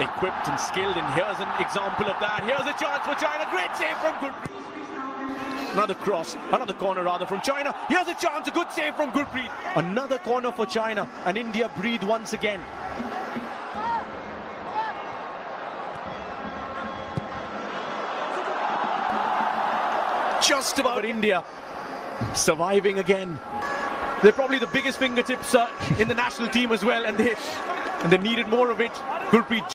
equipped and skilled, and here's an example of that. Here's a chance for China. Great save from Gurpreet. Another cross, another corner rather from China. Here's a chance, a good save from Gurpreet. Another corner for China, and India breathe once again. Just about India surviving again. They're probably the biggest fingertips uh, in the national team as well, and they and they needed more of it. Gurpreet